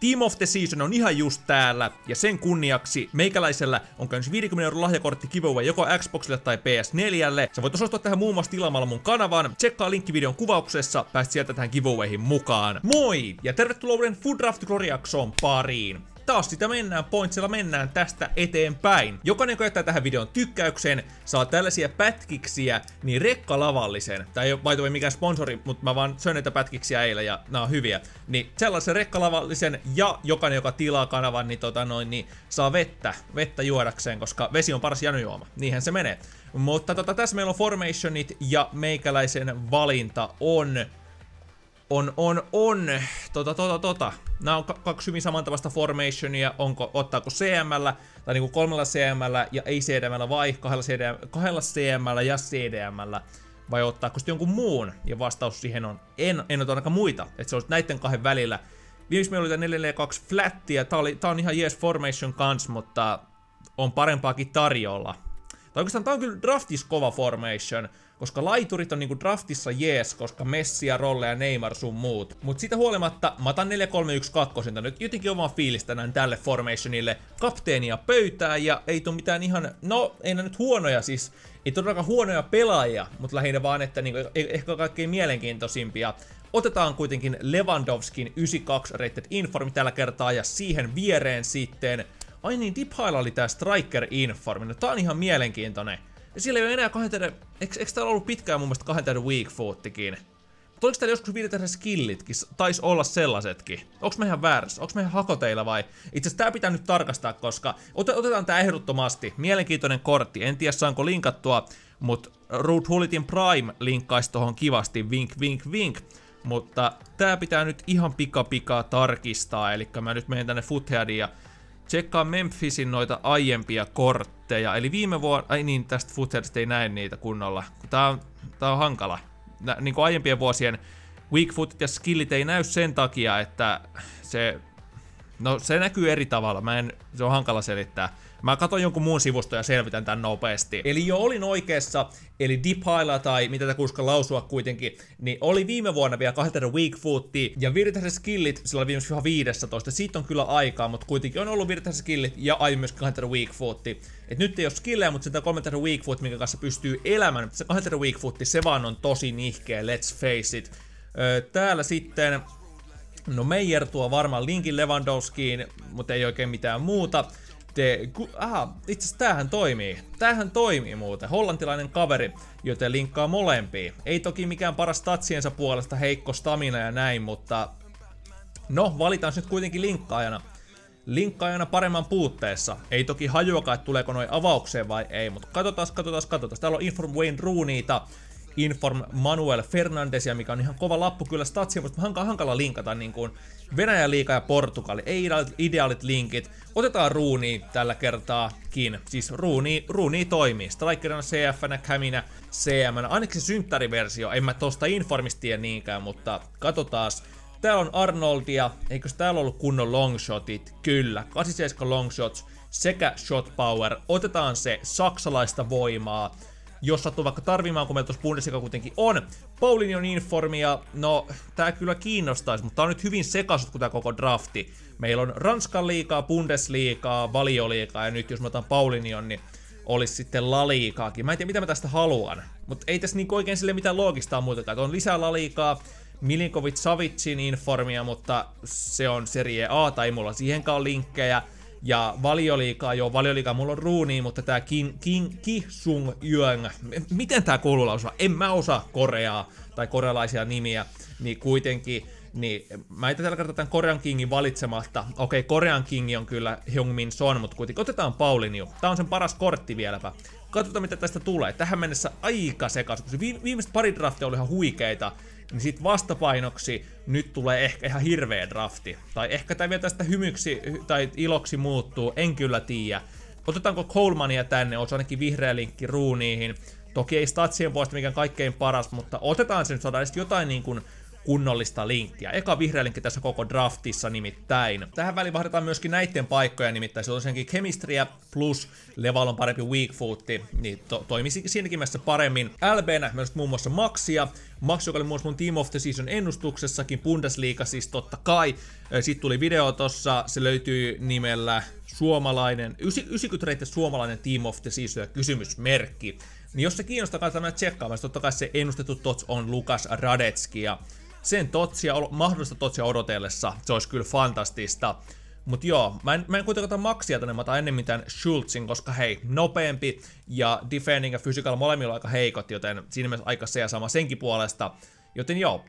Team of the Season on ihan just täällä, ja sen kunniaksi meikäläisellä on käynyt 50 euron lahjakortti giveaway joko Xboxille tai PS4. Sä voit osallistua tähän muun muassa tilaamalla mun kanavan. Tsekkaa linkki videon kuvauksessa, pääst sieltä tähän giveawayhin mukaan. Moi! Ja tervetuloa uuden Food Draft pariin taas sitä mennään, pointsilla mennään tästä eteenpäin. Jokainen, joka jättää tähän videon tykkäyksen, saa tällaisia pätkiksiä, niin rekkalavallisen, tai ei ole by mikään sponsori, mutta mä vaan söin näitä pätkiksiä eilen ja nämä on hyviä, niin sellaisen rekkalavallisen ja jokainen, joka tilaa kanavan, niin, tota noin, niin saa vettä, vettä juodakseen, koska vesi on paras janojuoma. Niinhän se menee. Mutta tota, tässä meillä on formationit ja meikäläisen valinta on on, on, on, tota, tota, tota. Nämä on kaksi hyvin samantavasta formationia, onko ottaako CML, tai niinku kolmella CML ja ei CDML vai kahdella, CDM, kahdella CML ja CDML, vai ottaako sitten jonkun muun, ja vastaus siihen on, en, en ota ainakaan muita, että se olisi näiden kahden välillä. Viimeksi meillä oli tämä 442 flattia, tää, oli, tää on ihan yes formation kans, mutta on parempaakin tarjolla. Tai oikeastaan tää on kyllä draftis kova formation, koska laiturit on niinku draftissa jees, koska Messi ja Rolle ja Neymar sun muut. Mut siitä huolimatta, mä otan 4-3-1-2 nyt jotenkin omaa fiilistä näin tälle formationille. Kapteenia pöytää ja ei tuu mitään ihan, no ei nyt huonoja siis, ei todellakaan huonoja pelaajia, mutta lähinnä vaan, että niinku, e- ehkä kaikkein mielenkiintoisimpia. Otetaan kuitenkin Lewandowskin 92 rated informi tällä kertaa ja siihen viereen sitten Ai niin, Deep oli tää Striker Informi, no tää on ihan mielenkiintoinen. Ja siellä ei ole enää kahden tehdä, eikö, eikö täällä ollut pitkään mun mielestä kahden tehdä weak foottikin? Mutta oliko täällä joskus viiden skillitkin? Taisi olla sellaisetkin. Onks me ihan väärässä? Onks me ihan hakoteilla vai? Itse asiassa tää pitää nyt tarkastaa, koska ot otetaan tää ehdottomasti. Mielenkiintoinen kortti. En tiedä saanko linkattua, mutta Root Hullitin Prime linkkaisi tohon kivasti. Vink, vink, vink. Mutta tää pitää nyt ihan pika pikaa tarkistaa. Eli mä nyt menen tänne Footheadiin ja tsekkaa Memphisin noita aiempia kortteja. Eli viime vuonna, ai niin, tästä Footheadista ei näe niitä kunnolla. Tää on, tää on hankala. Nä, niin kuin aiempien vuosien weak footit ja skillit ei näy sen takia, että se, no se näkyy eri tavalla. Mä en, se on hankala selittää. Mä katson jonkun muun sivusto ja selvitän tän nopeasti. Eli jo olin oikeassa, eli Deephailla tai mitä tätä kuska lausua kuitenkin, niin oli viime vuonna vielä 200 weak footia ja virtaiset skillit sillä oli viimeksi 15. Siitä on kyllä aikaa, mutta kuitenkin on ollut virtaiset skillit ja aiemmin myös 200 weak footia. Et nyt ei ole skillejä, mutta sitä 300 weak foot, minkä kanssa pystyy elämään. Se 200 weak foot, se vaan on tosi nihkeä, let's face it. Öö, täällä sitten No Meijer tuo varmaan linkin Lewandowskiin, mutta ei oikein mitään muuta sitten, ku, aha, itse asiassa tämähän toimii. Tämähän toimii muuten. Hollantilainen kaveri, joten linkkaa molempiin. Ei toki mikään paras tatsiensa puolesta heikko stamina ja näin, mutta no, valitaan nyt kuitenkin linkkaajana. Linkkaajana paremman puutteessa. Ei toki hajuakaan, että tuleeko noin avaukseen vai ei, mutta katsotaan, katsotaan, katsotaan. Täällä on Inform Wayne Rooneyta, Inform Manuel Fernandesia, mikä on ihan kova lappu kyllä statsia, mutta hankala, hankala linkata niin kuin Venäjän liiga ja Portugali. Ei ideaalit, ideaalit linkit. Otetaan Ruuni tällä kertaakin. Siis Ruuni, Ruuni toimii. Strikerina, CF-nä, Caminä, CM. Ainakin se synttäriversio. En mä tosta informistia niinkään, mutta katsotaan. Täällä on Arnoldia. Eikös täällä ollut kunnon longshotit? Kyllä. 87 longshots sekä shot power. Otetaan se saksalaista voimaa jos sattuu vaikka tarvimaan, kun meillä tuossa Bundesliga kuitenkin on. Paulinho informia, no tää kyllä kiinnostaisi, mutta tää on nyt hyvin sekaisut kuin tää koko drafti. Meillä on Ranskan liikaa, Bundesliigaa, Valioliigaa ja nyt jos mä otan Paulinion, niin olisi sitten Laliikaakin. Mä en tiedä mitä mä tästä haluan, mutta ei tässä niin oikein sille mitään loogista muutakaan. On lisää Laliikaa, Milinkovic Savicin informia, mutta se on Serie A tai mulla siihenkaan linkkejä. Ja valioliikaa, joo, valioliikaa mulla on ruuni, mutta tää King, King Ki Sung Yöng, miten tää kuuluu lausua? En mä osaa koreaa tai korealaisia nimiä, niin kuitenkin niin mä itse tällä kertaa tämän Korean Kingin valitsematta. Okei, Korean King on kyllä Hyungmin Son, mutta kuitenkin otetaan Paulinio. Tää on sen paras kortti vieläpä. Katsotaan mitä tästä tulee. Tähän mennessä aika sekas. Viimeiset pari draftia oli ihan huikeita niin sit vastapainoksi nyt tulee ehkä ihan hirveä drafti. Tai ehkä tämä vielä tästä hymyksi tai iloksi muuttuu, en kyllä tiedä. Otetaanko Colemania tänne, olisi ainakin vihreä linkki ruuniihin. Toki ei statsien puolesta mikään kaikkein paras, mutta otetaan se nyt, saadaan jotain niin kuin kunnollista linkkiä. Eka vihreä linkki tässä koko draftissa nimittäin. Tähän väliin vaihdetaan myöskin näiden paikkoja, nimittäin se on tosiaankin Chemistria plus Leval on parempi Weak Footti, niin to- toimisi siinäkin mielessä paremmin. LBnä myös muun muassa Maxia, Max, joka oli muun mun Team of the Season ennustuksessakin, Bundesliga siis totta kai. Sitten tuli video tossa, se löytyy nimellä suomalainen, 90 suomalainen Team of the Season ja kysymysmerkki. Niin jos se kiinnostaa, kannattaa mennä tsekkaamaan. Totta kai se ennustettu tots on Lukas Radetski ja sen totsia, mahdollista totsia odotellessa, se olisi kyllä fantastista. Mut joo, mä en, mä en kuitenkaan maksia tänne, mä otan ennemmin tämän Schultzin, koska hei, nopeampi ja defending ja physical molemmilla aika heikot, joten siinä mielessä aika se ja sama senkin puolesta. Joten joo,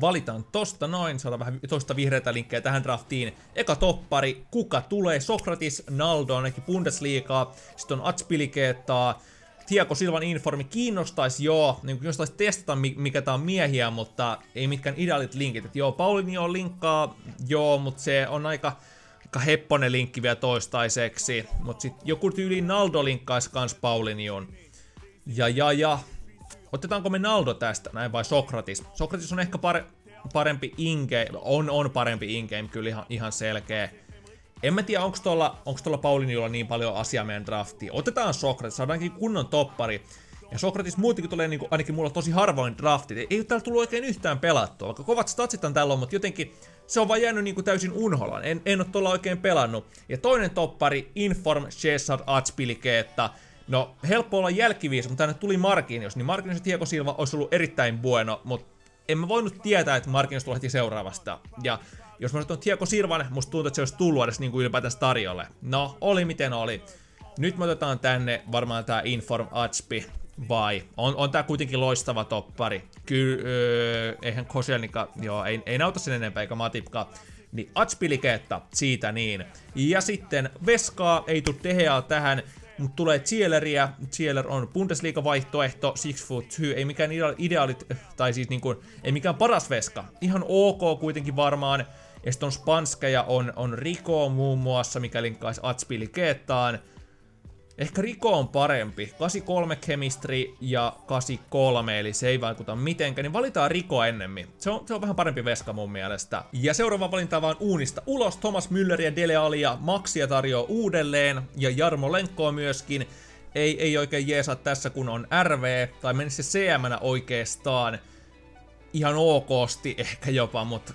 valitaan tosta noin, saadaan vähän toista vihreitä linkkejä tähän draftiin. Eka toppari, kuka tulee? Sokratis, Naldo, ainakin Bundesliigaa, sitten on Atspilikeettaa, Tiako Silvan informi kiinnostaisi joo, niin jos taisi testata mikä tää on miehiä, mutta ei mitkään ideaalit linkit. Et joo, Paulinio linkkaa, joo, mutta se on aika, aika hepponen linkki vielä toistaiseksi. Mutta sitten joku tyyli Naldo linkkaisi kans Paulinion. Ja ja ja, otetaanko me Naldo tästä näin vai Sokratis? Sokratis on ehkä pare, parempi in-game, on, on parempi in-game kyllä ihan, ihan selkeä. En mä tiedä, onko tuolla, tuolla Pauliniolla niin paljon asiaa meidän draftiin. Otetaan Sokratis, saadaankin kunnon toppari. Ja Sokratis muutenkin tulee niinku, ainakin mulla tosi harvoin draftit. Ei ole täällä tullut oikein yhtään pelattua. Vaikka kovat statsit on tällä mutta jotenkin se on vaan jäänyt niinku täysin unholaan. En, en ole tuolla oikein pelannut. Ja toinen toppari, Inform Cesar Atspilikeetta. No, helppo olla jälkiviisi, mutta tänne tuli Markinios, niin Markinios ja Diego Silva olisi ollut erittäin bueno, mutta en mä voinut tietää, että Markinios tulee heti seuraavasta. Ja jos mä sanoin Tieko Sirvan, musta tuntuu, että se olisi tullut edes niinku ylipäätänsä tarjolle. No, oli miten oli. Nyt me otetaan tänne varmaan tää Inform Atspi, vai? On, on tää kuitenkin loistava toppari. Kyllä, öö, eihän Kosielnika, joo, ei, ei nauta sen enempää eikä Matipka. Niin Atspiliketta, siitä niin. Ja sitten Veskaa, ei tuu Teheaa tähän, mutta tulee Zieleriä. Zieler on Bundesliga-vaihtoehto, Six Foot 2, ei mikään ideaalit, tai siis niinku, ei mikään paras veska. Ihan ok kuitenkin varmaan. Ja sitten on Spanskeja, on, on Riko muun muassa, mikä linkkaisi Atspili Keettaan. Ehkä Riko on parempi. 83 chemistry ja 83, eli se ei vaikuta mitenkään, niin valitaan Riko ennemmin. Se on, se on vähän parempi veska mun mielestä. Ja seuraava valinta vaan uunista ulos. Thomas Müller ja Dele Alli ja Maxia tarjoaa uudelleen, ja Jarmo Lenkkoa myöskin. Ei, ei oikein jeesaa tässä, kun on RV, tai menisi se CM oikeastaan ihan okosti ehkä jopa, mutta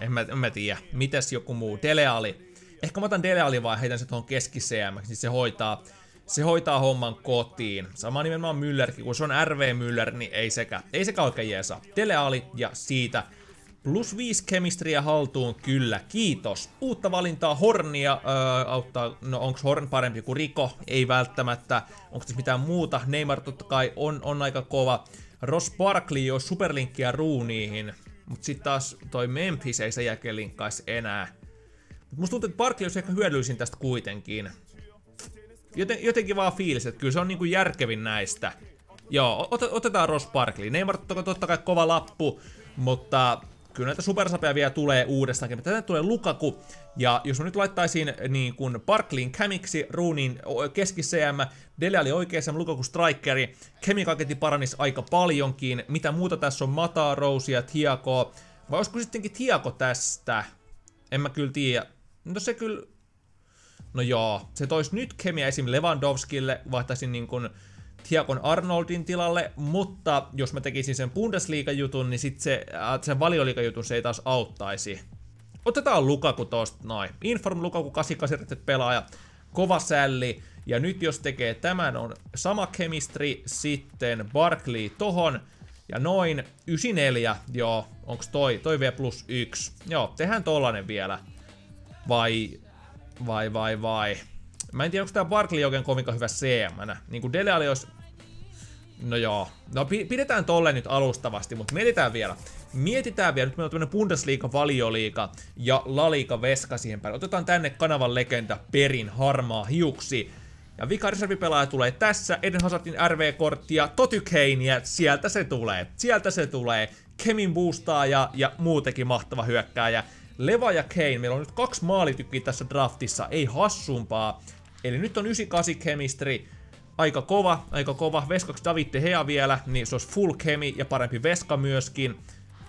en mä, mä tiedä. Mites joku muu? Deleali. Ehkä mä otan Deleali vaan heitän se tuohon keski CM, niin se hoitaa, se hoitaa homman kotiin. Sama nimenomaan Müllerkin, kun se on RV Müller, niin ei sekä, ei sekä oikein jeesa. Deleali ja siitä Plus 5 kemistriä haltuun, kyllä, kiitos. Uutta valintaa Hornia öö, auttaa, no onks Horn parempi kuin Riko? Ei välttämättä. Onko tässä mitään muuta? Neymar totta kai on, on aika kova. Ross Barkley on superlinkkiä ruuniihin, mutta sitten taas toi Memphis ei sen jälkeen linkkaisi enää. Mut musta tuntuu, että Barkley olisi ehkä hyödyllisin tästä kuitenkin. Joten, jotenkin vaan fiilis, että kyllä se on niinku järkevin näistä. Joo, ot otetaan Ross Barkley. Neymar totta kai kova lappu, mutta kyllä näitä supersapeja vielä tulee uudestaankin. Tätä tulee Lukaku, ja jos mä nyt laittaisin niin kuin Barkleyin Kämiksi, Ruunin keski CM, Dele oli oikeassa, Lukaku Strikeri, Kemikaketti paranis aika paljonkin, mitä muuta tässä on, Mata, Rosia, Tiako, vai olisiko sittenkin Tiako tästä? En mä kyllä tiedä. No se kyllä... No joo, se tois nyt Kemia esim. Lewandowskille, vaihtaisin niin kuin Tiakon Arnoldin tilalle, mutta jos mä tekisin sen Bundesliga-jutun, niin sit se, äh, sen valioliiga-jutun se ei taas auttaisi. Otetaan Lukaku tosta noin. Inform Lukaku 88 pelaaja, kova sälli, ja nyt jos tekee tämän, on sama chemistry, sitten Barkley tohon, ja noin 94, joo, onks toi, toi vielä plus 1. Joo, tehdään tollanen vielä. Vai, vai, vai, vai. Mä en tiedä, onko tää Barkley oikein kovinkaan hyvä cm Niin kuin Dele oli jos... No joo. No pidetään tolle nyt alustavasti, mutta mietitään vielä. Mietitään vielä, nyt meillä on tämmönen Bundesliga, Valioliiga ja Laliga Veska siihen päälle. Otetaan tänne kanavan legenda Perin harmaa hiuksi. Ja vika reservipelaaja tulee tässä, Eden Hazardin RV-korttia, Toty Kanea, sieltä se tulee, sieltä se tulee. Kemin boostaaja ja muutenkin mahtava hyökkääjä. Leva ja Kane, meillä on nyt kaksi maalitykkiä tässä draftissa, ei hassumpaa. Eli nyt on 98 chemistry, aika kova, aika kova. Veskaksi David Hea vielä, niin se olisi full chemi ja parempi Veska myöskin.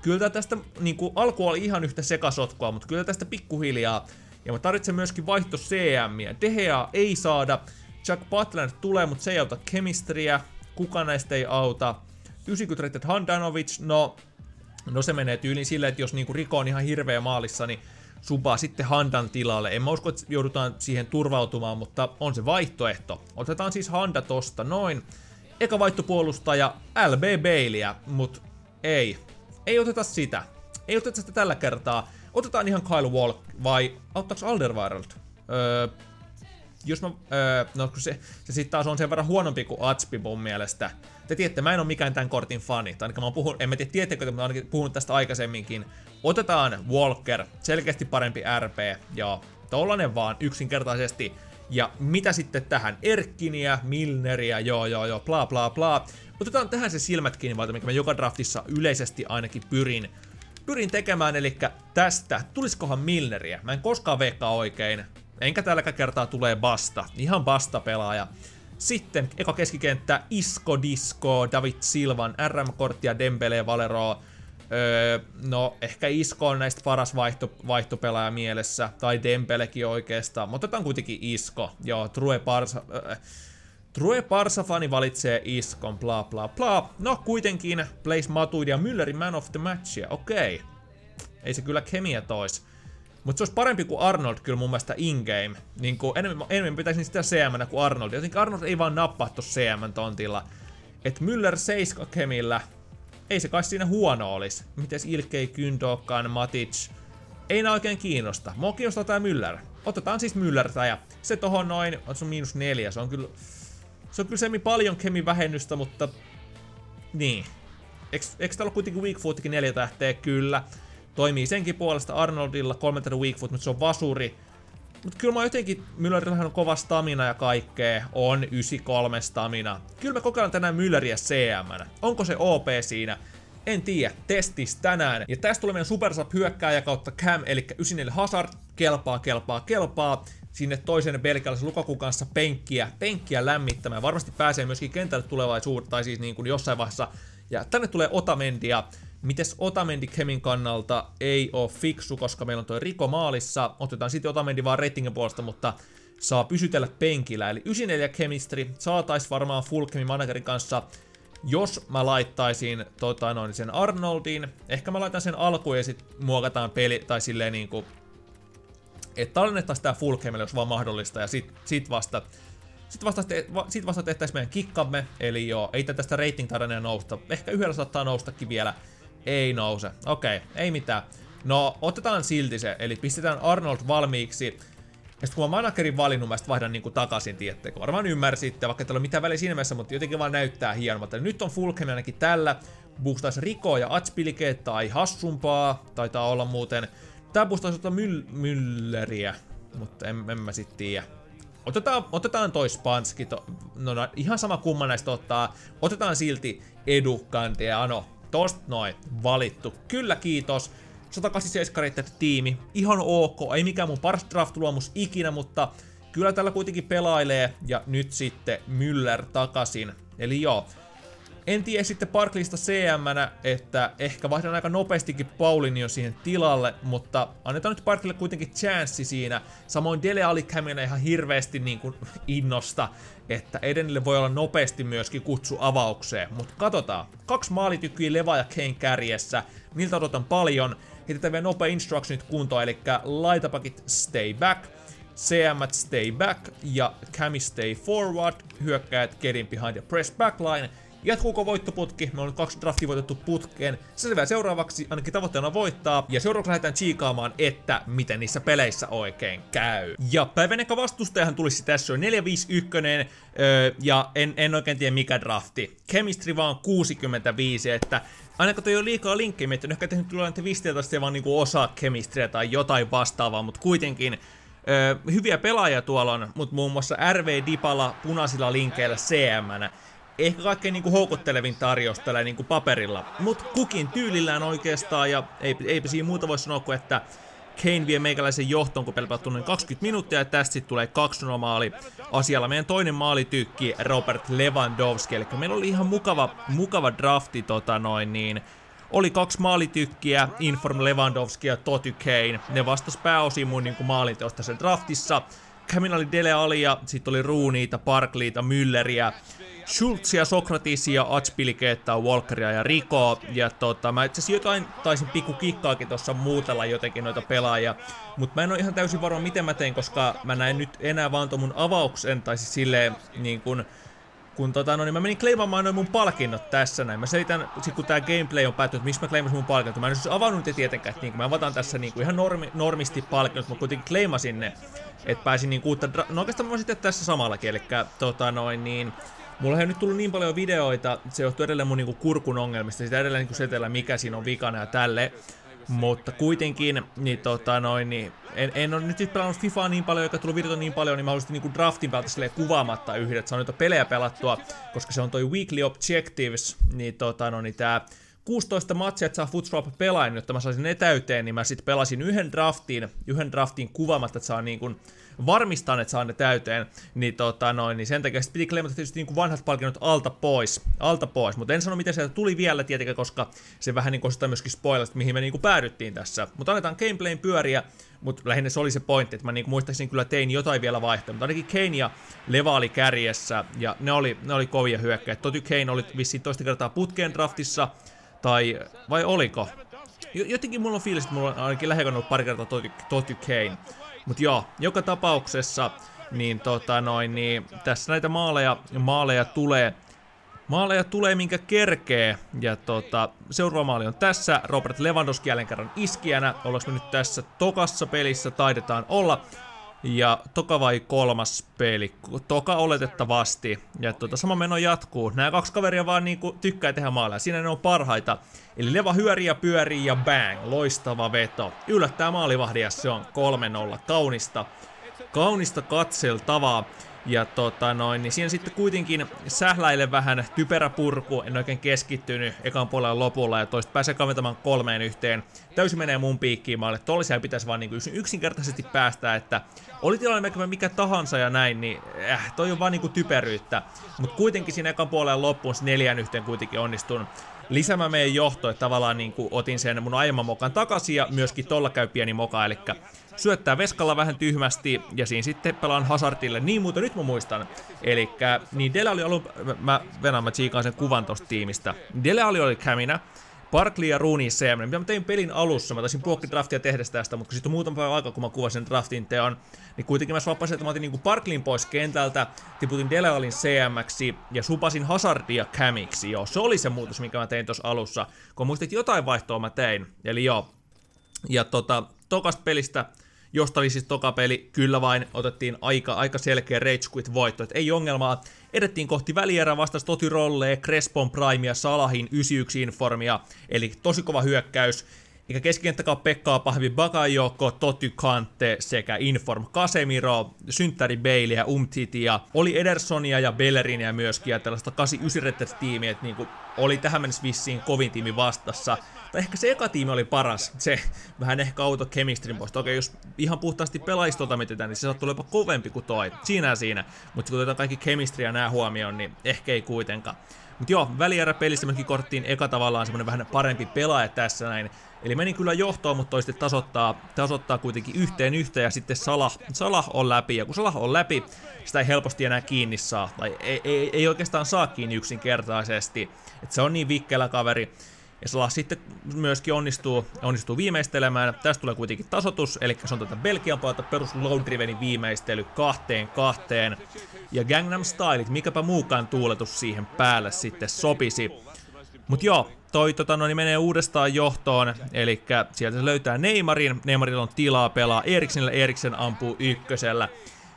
kyllä tästä niinku, alku oli ihan yhtä sekasotkoa, mutta kyllä tästä pikkuhiljaa. Ja mä tarvitsen myöskin vaihto CMiä. Dehea ei saada. Jack Butler tulee, mutta se ei auta kemistriä. Kuka näistä ei auta? 90 rated Handanovic, no, no se menee tyyliin silleen, että jos niinku Riko on ihan hirveä maalissa, niin subaa sitten Handan tilalle. En mä usko, että joudutaan siihen turvautumaan, mutta on se vaihtoehto. Otetaan siis Handa tosta noin. Eka vaihtopuolustaja LB Baileyä, mut ei. Ei oteta sitä. Ei oteta sitä tällä kertaa. Otetaan ihan Kyle Walk vai auttaako Alderweireld? Öö, jos mä, öö, no se, se sitten taas on sen verran huonompi kuin Atspi mun mielestä. Te tiedätte, mä en ole mikään tämän kortin fani. Tai ainakin mä puhun, en mä tiedä tiettekö, mutta ainakin puhunut tästä aikaisemminkin. Otetaan Walker, selkeästi parempi RP, ja tollanen vaan yksinkertaisesti. Ja mitä sitten tähän? Erkkiniä, Milneriä, joo joo joo, bla bla bla. Otetaan tähän se silmät kiinni valta, mikä mä joka draftissa yleisesti ainakin pyrin, pyrin tekemään, eli tästä, tuliskohan Milneriä? Mä en koskaan veikkaa oikein, enkä tälläkään kertaa tulee Basta, ihan Basta pelaaja. Sitten eka keskikenttä, Isko Disco, David Silvan, RM-korttia, Dembele, Valero. Öö, no, ehkä Isko on näistä paras vaihto, vaihtopelaaja mielessä, tai Dembelekin oikeastaan, mutta otetaan kuitenkin Isko. Joo, True Parsa... Öö, True Parsa-fani valitsee Iskon, bla bla bla. No kuitenkin, Blaze Matuidi ja Müllerin Man of the Matchia, okei. Okay. Ei se kyllä kemia tois. Mutta se olisi parempi kuin Arnold kyllä mun mielestä in-game. Niin kuin enemmän, enemmän pitäisi sitä cm kuin Arnold. Jotenkin Arnold ei vaan nappaa tossa CM-tontilla. Et Müller 7 kemillä, ei se kai siinä huono olisi. Mites Ilkei, Gündogan, Matic, ei nää oikein kiinnosta. Mua kiinnostaa tää Müller. Otetaan siis Müller ja se tohon noin, on se miinus neljä, se on kyllä... Se on kyllä semmi paljon kemin vähennystä, mutta... Niin. Eikö täällä ole kuitenkin Weak neljä tähteä? Kyllä. Toimii senkin puolesta Arnoldilla, kolme Weak Foot, mutta se on vasuri. Mutta kyllä mä jotenkin, Müllerillähän on kova stamina ja kaikkea, on 93 stamina. Kyllä mä kokeillaan tänään Mülleriä CM. Onko se OP siinä? En tiedä, testis tänään. Ja tästä tulee meidän Supersap hyökkääjä kautta Cam, eli 94 Hazard, kelpaa, kelpaa, kelpaa. Sinne toisen belgialaisen Lukakun kanssa penkkiä, penkkiä lämmittämään. Varmasti pääsee myöskin kentälle tulevaisuuteen, tai siis niin kuin jossain vaiheessa. Ja tänne tulee Otamendia. Mites Otamendi Kemin kannalta ei ole fiksu, koska meillä on toi Riko maalissa. Otetaan sitten Otamendi vaan ratingin puolesta, mutta saa pysytellä penkillä. Eli 94 Chemistry saatais varmaan Full Chemi Managerin kanssa jos mä laittaisin tota noin, sen Arnoldin, ehkä mä laitan sen alkuun ja sit muokataan peli, tai silleen niinku, että tallennettaisiin tää camel, jos vaan mahdollista, ja sit, sit vasta sit vasta, sit vasta tehtäisiin meidän kikkamme, eli joo, ei tästä rating tarina nousta. Ehkä yhdellä saattaa noustakin vielä. Ei nouse. Okei, okay, ei mitään. No, otetaan silti se, eli pistetään Arnold valmiiksi. Ja sitten kun mä managerin valinnut, mä vaihdan niinku takaisin, tiettekö. Varmaan ymmärsitte, vaikka ei ole mitään väliä siinä mielessä, mutta jotenkin vaan näyttää hienommalta. Nyt on full ainakin tällä. Boostaisi Riko ja Atspilike tai hassumpaa. Taitaa olla muuten. Tää boostaisi ottaa myll Mülleriä, mutta en, en mä sit tiedä. Otetaan, otetaan toi Spanski, to, no, no ihan sama kumma näistä ottaa. Otetaan silti Edu Ano. Tost noin, valittu. Kyllä kiitos. 187 tiimi, ihan ok, ei mikään mun paras draft-luomus ikinä, mutta kyllä tällä kuitenkin pelailee, ja nyt sitten Müller takaisin. Eli joo, en tiedä sitten Barkleysta cm että ehkä vaihdan aika nopeastikin Paulinio siihen tilalle, mutta annetaan nyt Barkleylle kuitenkin chanssi siinä. Samoin Dele Ali ihan hirveästi niin kuin innosta, että Edenille voi olla nopeasti myöskin kutsu avaukseen. Mutta katsotaan. Kaksi maalitykkiä Leva ja Kane kärjessä. Niiltä odotan paljon. Heitetään vielä nopea instructionit kuntoon, eli laitapakit stay back, CM stay back ja Cami stay forward, hyökkäät get in behind ja press backline, Jatkuuko voittoputki? Me on kaksi draftia voitettu putkeen. Se seuraavaksi, ainakin tavoitteena voittaa. Ja seuraavaksi lähdetään chiikaamaan, että miten niissä peleissä oikein käy. Ja päivän eka vastustajahan tulisi tässä on 451, öö, ja en, en oikein tiedä mikä drafti. Chemistry vaan 65, että Ainakaan toi ole liikaa linkkejä miettinyt, ehkä tehnyt tulee näitä vaan niinku osa chemistryä tai jotain vastaavaa, mutta kuitenkin öö, hyviä pelaajia tuolla on, mutta muun muassa RV Dipala punaisilla linkeillä cm ehkä kaikkein niinku houkuttelevin tarjous tällä niinku paperilla. Mut kukin tyylillään oikeastaan, ja ei, eipä siinä muuta voi sanoa kuin, että Kane vie meikäläisen johtoon, kun noin 20 minuuttia, ja tästä sitten tulee 2 maali asialla. Meidän toinen maalitykki Robert Lewandowski, eli meillä oli ihan mukava, mukava drafti tota noin niin, oli kaksi maalitykkiä, Inform Lewandowski ja Toty Kane. Ne vastas pääosin mun niin maalinteosta sen draftissa. Camilla oli Dele Alia, sitten oli Rooneyta, Barkleyta, Mülleriä, Schultzia, Sokratisia, Atspilikeettaa, Walkeria ja Rikoa. Ja tota, mä itse jotain taisin pikku kikkaakin tuossa muutella jotenkin noita pelaajia. Mutta mä en ole ihan täysin varma miten mä tein, koska mä näin nyt enää vaan tuon mun avauksen, tai siis silleen niin kun kun tota, no, niin mä menin claimaamaan noin mun palkinnot tässä näin. Mä selitän, sit kun tää gameplay on päättynyt, miksi mä claimasin mun palkinnot. Mä en siis avannut niitä tietenkään, että niin mä avataan tässä niin ihan normi, normisti palkinnot, mutta kuitenkin claimasin ne, että pääsin niin uutta, no oikeastaan mä sitten tässä samallakin, eli tota noin niin, Mulla ei nyt tullut niin paljon videoita, se johtuu edelleen mun niinku kurkun ongelmista, sitä edelleen niinku setellä mikä siinä on vikana ja tälle. Mutta kuitenkin, niin tota noin, niin en, en ole nyt pelannut FIFAa niin paljon, joka tullut videota niin paljon, niin mä haluaisin niinku draftin päältä silleen kuvaamatta yhdet, että noita pelejä pelattua, koska se on toi Weekly Objectives, niin tota no, niin tää 16 matsia, että saa Footswap pelaa, jotta mä saisin ne täyteen, niin mä sitten pelasin yhden draftin, yhden draftin kuvaamatta, että saa niin kuin varmistaa, että saa ne täyteen, niin, tota noin, niin sen takia sitten piti kleimata tietysti niin kuin vanhat palkinnot alta pois, alta pois, mutta en sano miten se tuli vielä tietenkään, koska se vähän niin kuin myöskin spoilasi, mihin me niin kuin päädyttiin tässä, mutta annetaan gameplayn pyöriä, mutta lähinnä se oli se pointti, että mä niin muistaakseni kyllä tein jotain vielä vaihtoa, mutta ainakin Kane ja Leva oli kärjessä, ja ne oli, ne oli kovia hyökkäitä. Toty Kane oli vissiin toista kertaa putkeen draftissa, tai vai oliko? Jotenkin mulla on fiilis, että mulla on ainakin lähekannut pari kertaa Toty Kane. Mut joo, joka tapauksessa, niin tota noin, niin tässä näitä maaleja, maaleja tulee. Maaleja tulee minkä kerkee, ja tota, seuraava maali on tässä, Robert Lewandowski jälleen kerran iskiänä, ollaanko me nyt tässä tokassa pelissä, taidetaan olla. Ja toka vai kolmas peli? Toka oletettavasti. Ja tuota, sama meno jatkuu. Nämä kaksi kaveria vaan niinku tykkää tehdä maaleja. Siinä ne on parhaita. Eli leva hyörii ja pyörii ja bang. Loistava veto. Yllättää maalivahdia se on 3-0. Kaunista. Kaunista katseltavaa. Ja tota noin, niin siinä sitten kuitenkin sähläille vähän typerä purku, en oikein keskittynyt ekan puolella lopulla ja toista pääsee kaventamaan kolmeen yhteen. Täysin menee mun piikkiin maalle, tollisia pitäisi vaan niin yksinkertaisesti päästä, että oli tilanne mikä tahansa ja näin, niin äh, toi on vaan niinku typeryyttä. Mutta kuitenkin siinä ekan puolella loppuun neljän yhteen kuitenkin onnistun lisäämään meidän johto, että tavallaan niinku otin sen mun aiemman mokan takaisin ja myöskin tolla käy pieni moka, eli syöttää veskalla vähän tyhmästi ja siinä sitten pelaan Hazardille niin muuta, nyt mä muistan. Eli niin Dele oli ollut, mä venän mä sen kuvan tosta tiimistä. Dele oli oli käminä, Barkley ja Rooney CM, mitä mä tein pelin alussa, mä taisin draftia tehdä tästä, mutta sitten muutama päivä aikaa, kun mä kuvasin draftin teon, niin kuitenkin mä swappasin, että mä otin niinku Barkleyn pois kentältä, tiputin Dele Allin CMX ja supasin Hazardia Camiksi, joo, se oli se muutos, mikä mä tein tuossa alussa, kun muistit, jotain vaihtoa mä tein, eli joo. Ja tota, tokasta pelistä josta siis toka peli, kyllä vain otettiin aika, aika selkeä Rage Quit voitto, että ei ongelmaa. Edettiin kohti välierää vastas Toti Rollee, Crespon Primea, Salahin 91 informia, eli tosi kova hyökkäys. Eikä keskikenttäkaan Pekkaa Pahvi Bakayoko, Toty Kante sekä Inform Casemiro, Synttäri Bailey ja. Oli Edersonia ja Bellerinia myöskin ja tällaista 89 tiimiä, että niinku oli tähän mennessä vissiin kovin tiimi vastassa. Tai ehkä se eka tiimi oli paras, se vähän ehkä auto chemistrin poista. Okei, jos ihan puhtaasti pelaistolta mietitään, niin se saattaa olla jopa kovempi kuin toi. Siinä siinä. Mutta kun otetaan kaikki chemistry ja nää huomioon, niin ehkä ei kuitenkaan. Mutta joo, välierä-pelissä mekin korttiin eka tavallaan semmonen vähän parempi pelaaja tässä näin. Eli meni kyllä johtoon, mutta toisesti tasoittaa, tasoittaa kuitenkin yhteen yhteen ja sitten Salah, Salah on läpi. Ja kun Salah on läpi, sitä ei helposti enää kiinni saa. Tai ei, ei, ei oikeastaan saa kiinni yksinkertaisesti. Et se on niin vikkelä kaveri. Ja Salah sitten myöskin onnistuu, onnistuu viimeistelemään. Tästä tulee kuitenkin tasotus, eli se on tätä Belgian puolelta perus viimeistely kahteen kahteen. Ja Gangnam Stylet, mikäpä muukaan tuuletus siihen päälle sitten sopisi. Mut joo, toi tota, no, niin menee uudestaan johtoon, eli sieltä se löytää Neymarin, Neymarilla on tilaa pelaa Eriksenille, Eriksen ampuu ykkösellä.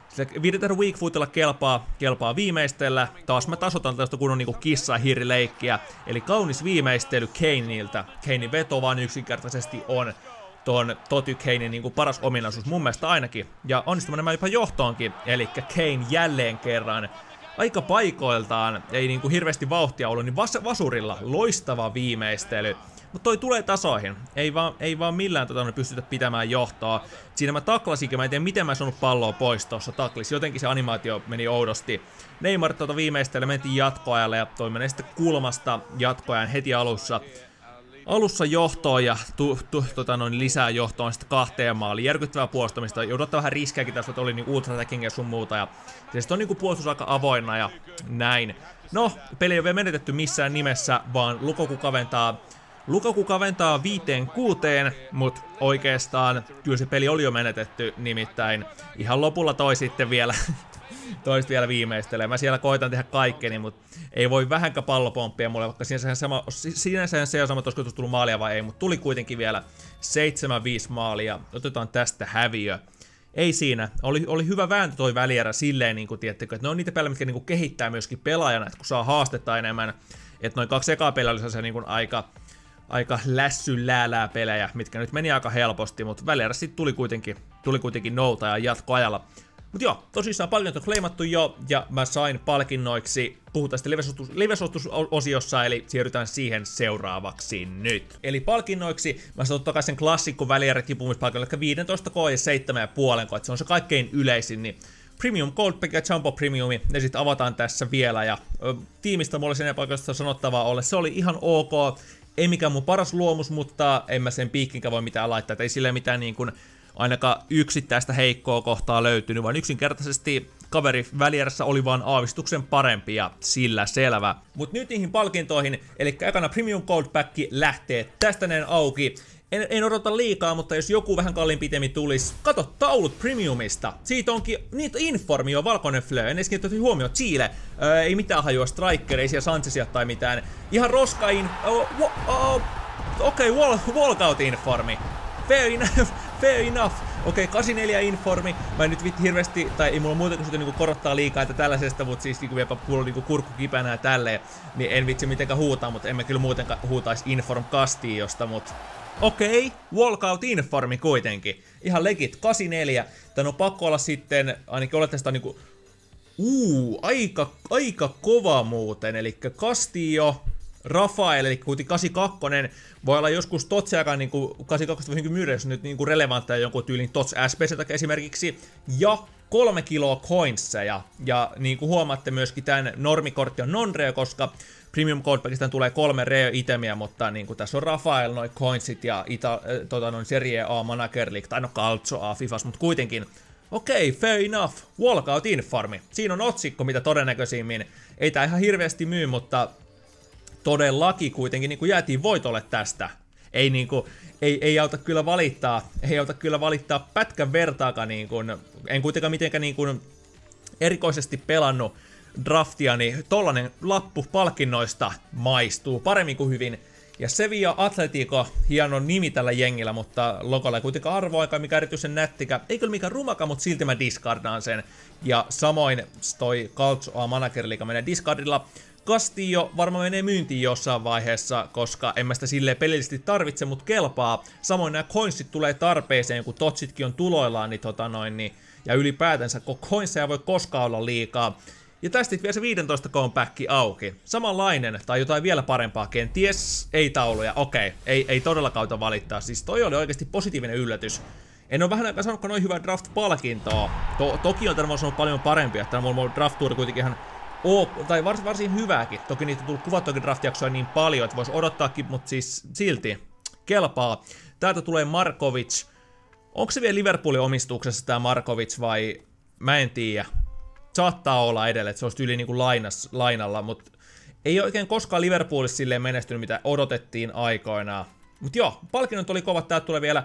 Sillä Viideter Weakfootilla kelpaa, kelpaa viimeistellä. Taas mä tasotan tästä kunnon niinku kissa hirrileikkiä. Eli kaunis viimeistely Kaneilta. Kanein veto vaan yksinkertaisesti on ton Toty Kanein niinku paras ominaisuus mun mielestä ainakin. Ja onnistuminen mä jopa johtoonkin. Eli Kane jälleen kerran aika paikoiltaan, ei niinku hirveästi vauhtia ollut, niin vas vasurilla loistava viimeistely. Mutta toi tulee tasoihin. Ei vaan, ei vaan millään tota pystytä pitämään johtoa. Siinä mä taklasinkin, mä en tiedä miten mä saanut palloa pois tuossa taklis. Jotenkin se animaatio meni oudosti. Neymar tuota viimeistellä mentiin jatkoajalle ja toi menee sitten kulmasta jatkoajan heti alussa. Alussa johtoon ja tu, tu, tota noin, lisää johtoon sitten kahteen maaliin. Järkyttävää puolustamista. Joudut vähän riskejäkin tässä, että oli niin ultra ja sun muuta. Ja se sitten on niin puolustus aika avoinna ja näin. No, peli ei ole vielä menetetty missään nimessä, vaan Lukoku kaventaa Lukaku kaventaa viiteen kuuteen, mutta oikeastaan kyllä se peli oli jo menetetty, nimittäin ihan lopulla toi sitten vielä toista vielä viimeistelee. Mä siellä koitan tehdä kaikkeni, mutta ei voi vähänkään pallopomppia mulle, vaikka sinänsä sama, sinänsä se on sama, että olisiko tullut maalia vai ei, mutta tuli kuitenkin vielä 7-5 maalia. Otetaan tästä häviö. Ei siinä. Oli, oli hyvä vääntö toi välierä silleen, niin kuin, tiettekö, että ne on niitä pelejä, mitkä niin kuin, kehittää myöskin pelaajana, että kun saa haastetta enemmän. Että noin kaksi ekaa peliä oli se niin kuin, aika, aika lässyn läälää pelejä, mitkä nyt meni aika helposti, mutta välierä sitten tuli kuitenkin, tuli kuitenkin nouta ja jatkoajalla Mut joo, tosissaan paljon on kleimattu jo, ja mä sain palkinnoiksi, puhutaan sitten livesuostusosiossa, eli siirrytään siihen seuraavaksi nyt. Eli palkinnoiksi mä sain totta kai sen klassikko välierä tipumispalkinnon, eli 15 K ja 7,5 K, että se on se kaikkein yleisin, niin Premium Gold Pack ja Jumbo Premium, ne sitten avataan tässä vielä, ja ö, tiimistä mulla sen paikasta sanottavaa ole, se oli ihan ok, ei mikään mun paras luomus, mutta en mä sen piikkinkään voi mitään laittaa, että ei sille mitään niin kuin ainakaan yksittäistä heikkoa kohtaa löytynyt, vaan yksinkertaisesti kaveri välierässä oli vaan aavistuksen parempi ja sillä selvä. Mut nyt niihin palkintoihin, eli ekana Premium Gold Pack lähtee tästä näin auki. En, en odota liikaa, mutta jos joku vähän kalliimpi itemi tulisi, kato taulut Premiumista. Siitä onkin niitä informio, valkoinen flö, en edes kiinnittänyt huomioon, Chile, öö, ei mitään hajua, Striker, ei siellä Sanchezia tai mitään. Ihan roskain, oh, oh, oh, okei, okay, walkout informi. Fair enough, fair enough. Okei, okay, 84 informi. Mä en nyt vitti hirveästi, tai ei mulla muuta kuin niinku korottaa liikaa että tällaisesta, mutta siis niinku vielä kuuluu niinku kurkku kipänä ja tälleen, niin en vitsi mitenkään huutaa, mutta emme kyllä muutenkaan huutaisi inform kastiosta, mutta Okei, okay, walkout informi kuitenkin. Ihan legit, 84. Tän on pakko olla sitten, ainakin olette sitä niinku... Uu, aika, aika kova muuten, eli Castillo, Rafael, eli kuitenkin 82, voi olla joskus Totsiakaan niin 82 voi myydä, jos nyt niin kuin relevantteja jonkun tyylin Tots SPC esimerkiksi, ja kolme kiloa coinseja, ja niin kuin huomaatte myöskin tämän normikortti on non koska Premium Code tulee kolme reo-itemiä, mutta niin kuin tässä on Rafael, noin coinsit ja Ita, äh, tota, noin Serie A Manager League, tai no Calcio A Fifas, mutta kuitenkin Okei, okay, fair enough. Walkout Informi. Siinä on otsikko, mitä todennäköisimmin. Ei tää ihan hirveästi myy, mutta todellakin kuitenkin niin kuin jäätiin voitolle tästä. Ei, niin kuin, ei, ei auta kyllä valittaa, ei auta kyllä valittaa pätkän vertaakaan, niin kuin, en kuitenkaan mitenkään niin kuin erikoisesti pelannut draftia, niin tollanen lappu palkinnoista maistuu paremmin kuin hyvin. Ja Sevilla Atletico, hieno nimi tällä jengillä, mutta logolla ei kuitenkaan arvoaika, mikä erityisen nättikä. Ei kyllä mikään rumaka, mutta silti mä discardaan sen. Ja samoin toi Calcio Manager Liga menee discardilla. Castillo varmaan menee myyntiin jossain vaiheessa, koska en mä sitä silleen pelillisesti tarvitse, mutta kelpaa. Samoin nämä coinsit tulee tarpeeseen, kun totsitkin on tuloillaan, niin tota noin, niin, ja ylipäätänsä, kun coinseja voi koskaan olla liikaa. Ja tästä vielä se 15 koon päkki auki. Samanlainen, tai jotain vielä parempaa, kenties ei tauluja, okei, ei, ei todellakaan valittaa. Siis toi oli oikeasti positiivinen yllätys. En ole vähän aikaa sanonut, noin hyvä draft-palkintoa. To toki on tämä ollut paljon parempia, että tämä on draft kuitenkin ihan ok, tai vars, varsin hyvääkin. Toki niitä on tullut kuvattuakin draft-jaksoja niin paljon, että voisi odottaakin, mutta siis silti kelpaa. Täältä tulee Markovic. Onko se vielä Liverpoolin omistuksessa tämä Markovic vai mä en tiedä. Saattaa olla edelleen, että se olisi yli niin kuin lainas, lainalla, mutta ei oikein koskaan Liverpoolissa silleen menestynyt, mitä odotettiin aikoinaan. Mutta joo, palkinnot oli kovat, täältä tulee vielä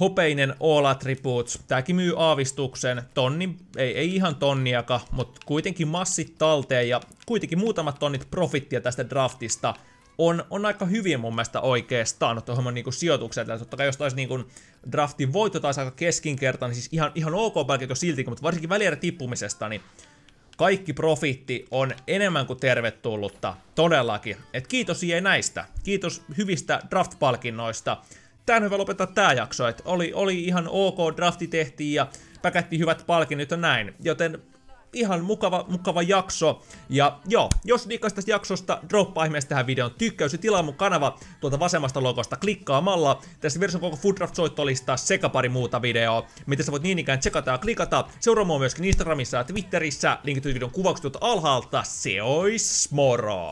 hopeinen All Attributes. Tääkin myy aavistuksen, tonni, ei, ei ihan tonniaka, mutta kuitenkin massit talteen ja kuitenkin muutamat tonnit profittia tästä draftista on, on aika hyvin mun mielestä oikeastaan tuohon niinku sijoitukset. Totta kai jos taisi niinku draftin voitto taisi aika keskinkertainen, niin siis ihan, ihan ok palkinto siltikin, mutta varsinkin välierä tippumisesta, niin kaikki profitti on enemmän kuin tervetullutta, todellakin. Et kiitos jäi näistä. Kiitos hyvistä draft-palkinnoista tämän hyvä lopettaa tämä jakso, että oli, oli ihan ok, drafti tehtiin ja päkättiin hyvät palkinnot ja näin, joten ihan mukava, mukava jakso. Ja joo, jos dikkasit tästä jaksosta, droppaa ihmeessä tähän videon tykkäys ja tilaa mun kanava tuolta vasemmasta logosta klikkaamalla. Tässä version koko Fooddraft soittolista sekä pari muuta videoa, mitä sä voit niin ikään tsekata ja klikata. Seuraa myöskin Instagramissa ja Twitterissä, linkit videon kuvaukset alhaalta. Se ois moro!